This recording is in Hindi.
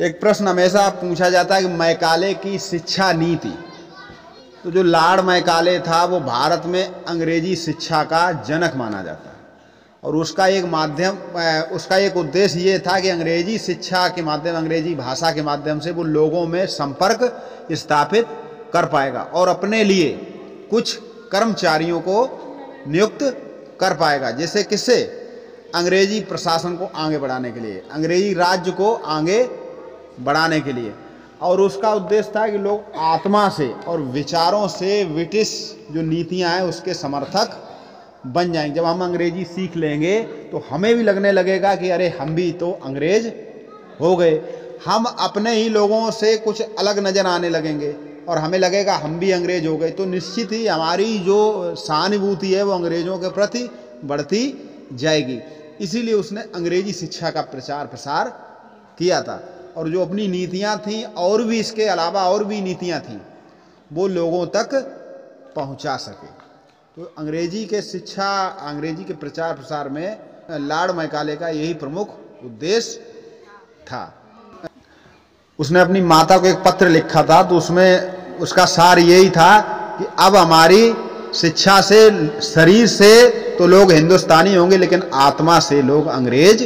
एक प्रश्न हमेशा पूछा जाता है कि मैकाले की शिक्षा नीति। तो जो लाड मैकाले था, वो भारत में अंग्रेज़ी शिक्षा का जनक माना जाता है। और उसका एक माध्यम उसका एक उद्देश्य ये था कि अंग्रेज़ी शिक्षा के माध्यम, अंग्रेज़ी भाषा के माध्यम से वो लोगों में संपर्क स्थापित कर पाएगा और अपने लिए कुछ कर्मचारियों को नियुक्त कर पाएगा। जैसे किससे? अंग्रेज़ी प्रशासन को आगे बढ़ाने के लिए। अंग्रेज़ी राज्य को आगे बढ़ाने के लिए। और उसका उद्देश्य था कि लोग आत्मा से और विचारों से ब्रिटिश जो नीतियाँ हैं, उसके समर्थक बन जाएँगे जब हम अंग्रेज़ी सीख लेंगे तो हमें भी लगने लगेगा कि अरे, हम भी तो अंग्रेज़ हो गए। हम अपने ही लोगों से कुछ अलग नज़र आने लगेंगे और हमें लगेगा, हम भी अंग्रेज़ हो गए। तो निश्चित ही हमारी जो सहानुभूति है, वो अंग्रेज़ों के प्रति बढ़ती जाएगी। इसीलिए उसने अंग्रेज़ी शिक्षा का प्रचार प्रसार किया था। और जो अपनी नीतियाँ थीं, और भी इसके अलावा और भी नीतियाँ थीं, वो लोगों तक पहुँचा सके। तो अंग्रेज़ी के शिक्षा, अंग्रेज़ी के प्रचार प्रसार में, लाड मैकाले का यही प्रमुख उद्देश्य था। उसने अपनी माता को एक पत्र लिखा था तो उसमें उसका सार यही था कि अब हमारी शिक्षा से, शरीर से तो लोग हिंदुस्तानी होंगे, लेकिन आत्मा से लोग अंग्रेज़